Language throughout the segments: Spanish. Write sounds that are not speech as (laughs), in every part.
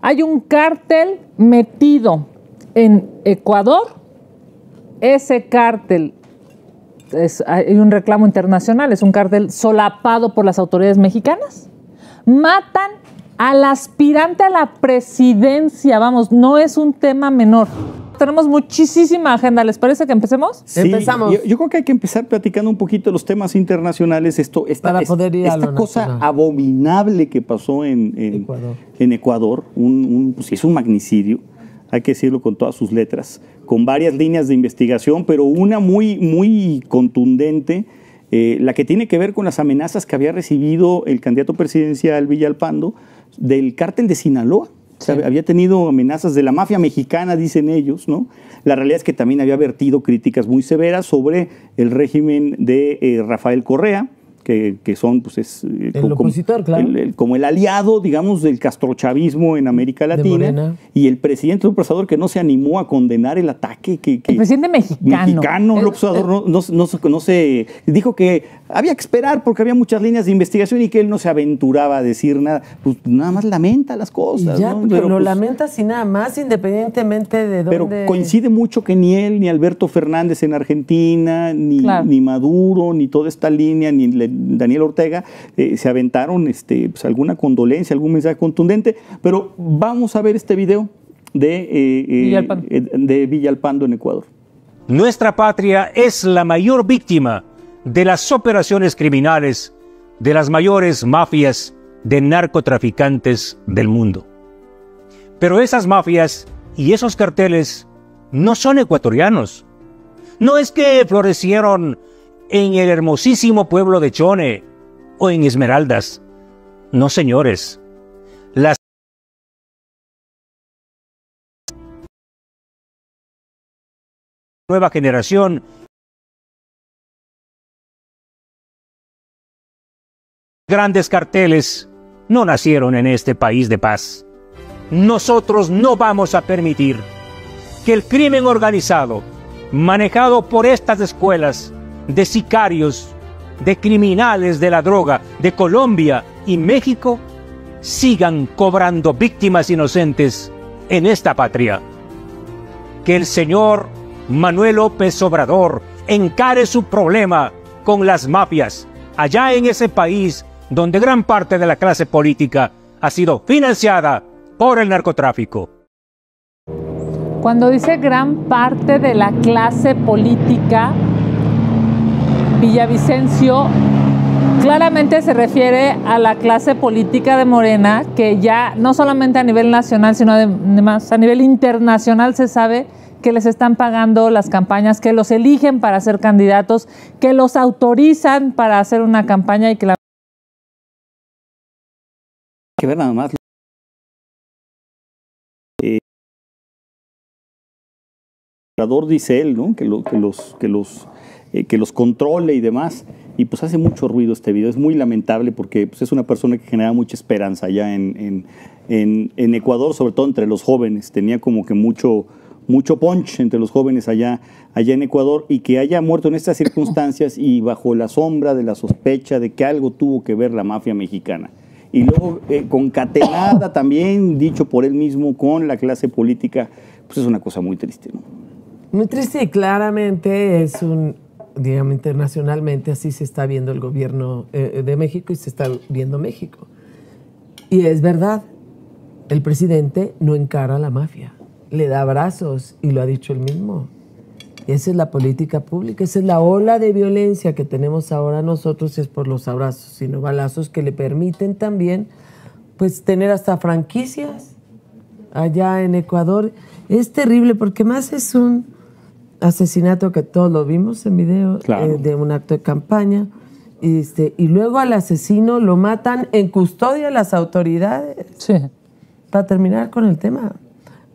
Hay un cártel metido en Ecuador. Ese cártel hay un reclamo internacional, es un cártel solapado por las autoridades mexicanas. Matan al aspirante a la presidencia, vamos, no es un tema menor. Tenemos muchísima agenda, ¿les parece que empecemos? Sí, Empezamos. Yo, yo, creo que hay que empezar platicando un poquito de los temas internacionales, esto, esta, Para poder ir a esta lo cosa nacional. abominable que pasó en, en Ecuador. en Ecuador, un, un- pues, es un magnicidio, hay que decirlo con todas sus letras, con varias líneas de investigación, pero una muy, muy contundente, eh, la que tiene que ver con las amenazas que había recibido el candidato presidencial Villalpando del cártel de Sinaloa. O sea, había tenido amenazas de la mafia mexicana, dicen ellos, ¿no? La realidad es que también había vertido críticas muy severas sobre el régimen de eh, Rafael Correa, que, que son, pues, es... eh, El opositor, claro. el- el- como el aliado, digamos, del castrochavismo en América Latina. Y el presidente López Obrador que no se animó a condenar el ataque que... que El presidente mexicano. Mexicano, El- López Obrador, no, no, no no se... Dijo que había que esperar porque había muchas líneas de investigación y que él no se aventuraba a decir nada. Pues nada más lamenta las Y cosas, ya, Pero, lo pues, lamentas y nada más, independientemente de pero dónde... coincide mucho que ni él, ni Alberto Fernández en Argentina, ni, Claro. ni Maduro, ni toda esta línea, ni Daniel Ortega, eh, se aventaron este, pues, alguna condolencia, algún mensaje contundente. Pero vamos a ver este video de, eh, eh, Villalpando. eh, de Villalpando en Ecuador. Nuestra patria es la mayor víctima de las operaciones criminales de las mayores mafias de narcotraficantes del mundo. Pero esas mafias y esos carteles no son ecuatorianos. No es que florecieron en el hermosísimo pueblo de Chone o en Esmeraldas. No, señores. Las nueva generación grandes carteles no nacieron en este país de paz. Nosotros no vamos a permitir que el crimen organizado, manejado por estas escuelas de sicarios, de criminales de la droga de Colombia y México, sigan cobrando víctimas inocentes en esta patria. Que el señor Manuel López Obrador encare su problema con las mafias allá en ese país donde gran parte de la clase política ha sido financiada por el narcotráfico. Cuando dice gran parte de la clase política, Villavicencio claramente se refiere a la clase política de Morena, que ya no solamente a nivel nacional, sino además a nivel internacional se sabe que les están pagando las campañas, que los eligen para ser candidatos, que los autorizan para hacer una campaña y que la que ver nada más. Eh, dice él, ¿no? Que, lo- que los, que, los, eh, que los controle y demás. Y pues hace mucho ruido este video. Es muy lamentable porque pues, es una persona que genera mucha esperanza allá en- en Ecuador, sobre todo entre los jóvenes. Tenía como que mucho, mucho punch entre los jóvenes allá, allá en Ecuador y que haya muerto en estas circunstancias y bajo la sombra de la sospecha de que algo tuvo que ver la mafia mexicana. Y luego eh, concatenada (coughs) también, dicho por él mismo, con la clase política, pues es una cosa muy triste, ¿no? Muy triste y claramente es un, digamos, internacionalmente así se está viendo el gobierno eh, de México y se está viendo México. Y es verdad, el presidente no encara a la mafia, le da abrazos y lo ha dicho él mismo. Y esa es la política pública, esa es la ola de violencia que tenemos ahora nosotros, es por los abrazos y no balazos que le permiten también pues tener hasta franquicias allá en Ecuador. Es terrible porque más es un asesinato que todos lo vimos en video Claro. eh, de un acto de campaña. Este, y luego al asesino lo matan en custodia las autoridades Sí. para terminar con el tema,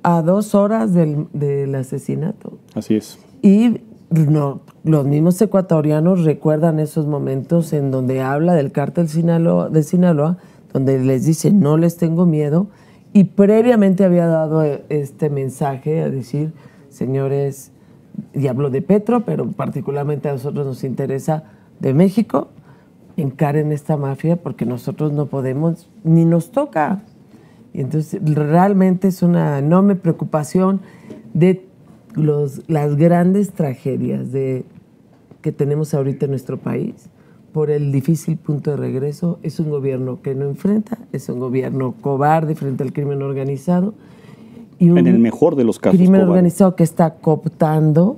a dos horas del, del asesinato. Así es. Y no, los mismos ecuatorianos recuerdan esos momentos en donde habla del cártel Sinaloa, de Sinaloa, donde les dice no les tengo miedo, y previamente había dado eh, este mensaje a decir, señores, y hablo de Petro, pero particularmente a nosotros nos interesa de México, encaren esta mafia porque nosotros no podemos, ni nos toca. Y entonces realmente es una enorme preocupación de los, las grandes tragedias de, que tenemos ahorita en nuestro país por el difícil punto de regreso. Es un gobierno que no enfrenta, es un gobierno cobarde frente al crimen organizado. Y un en el mejor de los casos. Crimen organizado que está cooptando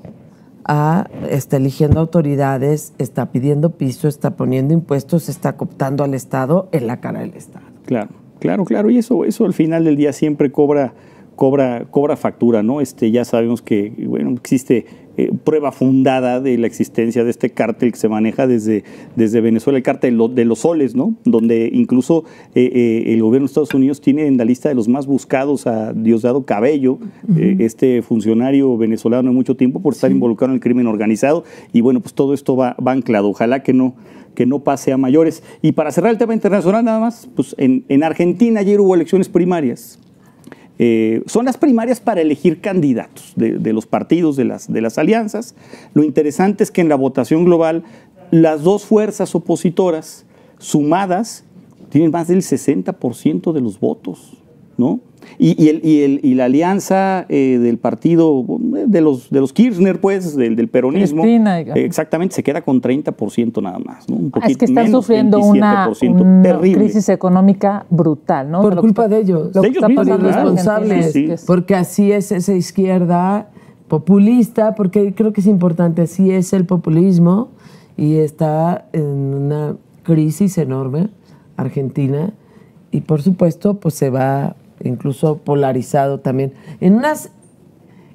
a, está eligiendo autoridades, está pidiendo piso, está poniendo impuestos, está cooptando al Estado en la cara del Estado. Claro, claro, claro. Y eso, eso al final del día siempre cobra, cobra, cobra factura, ¿no? Este, ya sabemos que, bueno, existe eh, prueba fundada de la existencia de este cártel que se maneja desde, desde Venezuela, el cártel de los soles, ¿no? Donde incluso eh, eh, el gobierno de Estados Unidos tiene en la lista de los más buscados a Diosdado Cabello, este funcionario venezolano de mucho tiempo por estar involucrado en el crimen organizado. Y bueno, pues todo esto va, va anclado. Ojalá que no, que no pase a mayores. Y para cerrar el tema internacional nada más, pues en, en Argentina ayer hubo elecciones primarias. Eh, son las primarias para elegir candidatos de, los partidos, de las, de las alianzas. Lo interesante es que en la votación global las dos fuerzas opositoras sumadas tienen más del 60% de los votos, ¿no? Y, el, y, el, y, la alianza eh, del partido de los, de los Kirchner, pues, del, del peronismo, eh, exactamente, se queda con 30% nada más. ¿no? Un ah, es que están sufriendo una, crisis económica brutal, ¿no? Por culpa de ellos. de ellos mismos, responsables. Porque así es esa izquierda populista, porque creo que es importante, así es el populismo y está en una crisis enorme, Argentina, y por supuesto, pues se va incluso polarizado también, en unas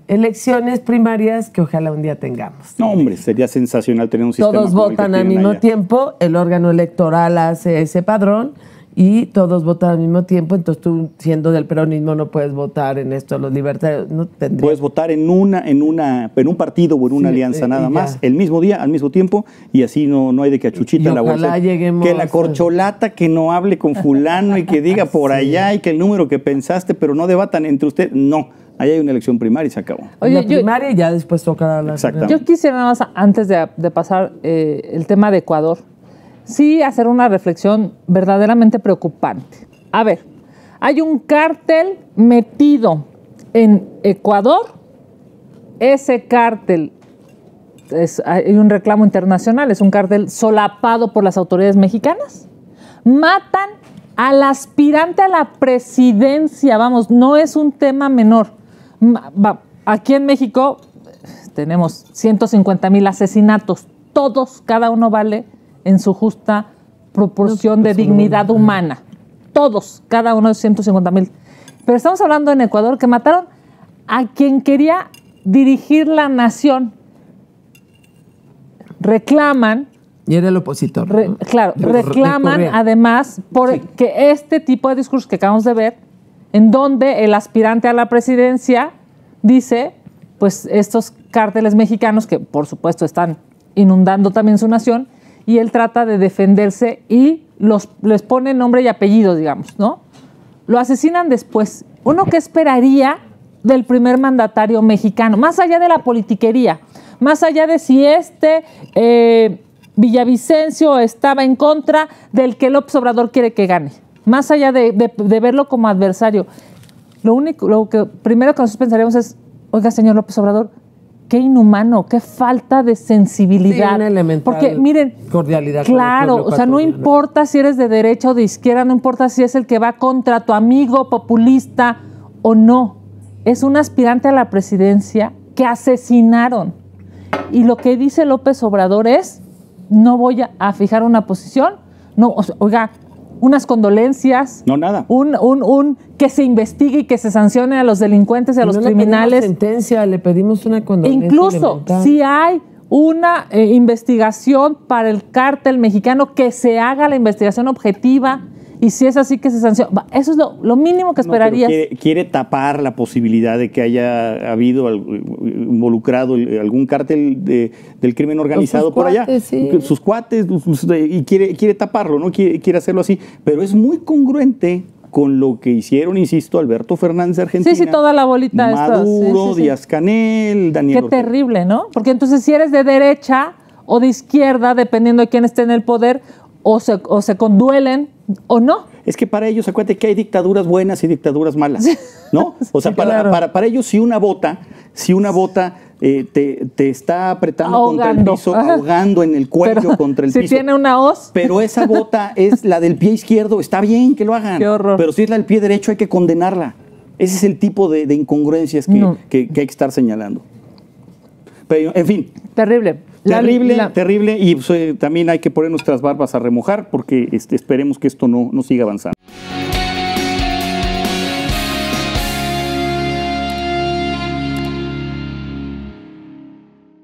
elecciones primarias que ojalá un día tengamos. No, hombre, sería sensacional tener un sistema. Todos votan al mismo tiempo, el órgano electoral hace ese padrón y todos votan al mismo tiempo, entonces tú siendo del peronismo no puedes votar en esto, los libertarios no Puedes votar en una, en una, en un partido o en una alianza nada más, el mismo día, al mismo tiempo, y así no, no hay de que achuchita la bolsa. Que la corcholata que no hable con fulano y que diga (laughs) por allá y que el número que pensaste, pero no debatan entre ustedes. No. Ahí hay una elección primaria y se acabó. Oye, la primaria y ya después tocará la Yo quisiera nada más, antes de, pasar eh, el tema de Ecuador, sí hacer una reflexión verdaderamente preocupante. A ver, hay un cártel metido en Ecuador, ese cártel hay un reclamo internacional, es un cártel solapado por las autoridades mexicanas. Matan al aspirante a la presidencia, vamos, no es un tema menor. Aquí en México tenemos 150 mil asesinatos, todos, cada uno vale en su justa proporción de dignidad humana. Todos, cada uno de 150 mil. Pero estamos hablando en Ecuador que mataron a quien quería dirigir la nación. Reclaman. Y era el opositor. Claro, reclaman además por que este tipo de discursos que acabamos de ver, en donde el aspirante a la presidencia dice, pues estos cárteles mexicanos, que por supuesto están inundando también su nación, y él trata de defenderse y los, les pone nombre y apellido, digamos, ¿no? Lo asesinan después. ¿Uno qué esperaría del primer mandatario mexicano? Más allá de la politiquería, más allá de si este eh, Villavicencio estaba en contra del que López Obrador quiere que gane, más allá de, de verlo como adversario. Lo único, lo que primero que nosotros pensaríamos es, oiga, señor López Obrador, qué inhumano, qué falta de sensibilidad. Porque miren, cordialidad. Claro, o sea, no importa si eres de derecha o de izquierda, no importa si es el que va contra tu amigo populista o no. Es un aspirante a la presidencia que asesinaron. Y lo que dice López Obrador es, no voy a fijar una posición. No, oiga, unas condolencias. No, nada. Un, un, un que se investigue y que se sancione a los delincuentes y a los criminales. Le sentencia, le pedimos una condolencia. Incluso si hay una eh, investigación para el cártel mexicano, que se haga la investigación objetiva y si es así que se sanciona. Eso es lo, mínimo que esperarías. quiere, tapar la posibilidad de que haya habido involucrado algún cártel del crimen organizado por allá. Sus cuates, y quiere, quiere taparlo, ¿no? Quiere, quiere hacerlo así. Pero es muy congruente con lo que hicieron, insisto, Alberto Fernández de Argentina. Sí, sí, toda la bolita. Maduro, Díaz Canel, Daniel Qué terrible, ¿no? Porque entonces si eres de derecha o de izquierda, dependiendo de quién esté en el poder, o se, o se conduelen o no. Es que para ellos, acuérdate que hay dictaduras buenas y dictaduras malas, ¿no? (laughs) O sea, Sí, para, claro. para, para ellos, si una bota, si una bota eh, te, te está apretando contra el piso, Ajá. ahogando en el cuello Pero contra el si piso. tiene una hoz, Pero esa bota es la del pie izquierdo, está bien que lo hagan. Qué horror. Pero si es la del pie derecho, hay que condenarla. Ese es el tipo de, de incongruencias que, No. que- que hay que estar señalando. Pero, en fin, terrible. La- terrible, la- terrible. Y pues, eh, también hay que poner nuestras barbas a remojar porque este, esperemos que esto no, no siga avanzando.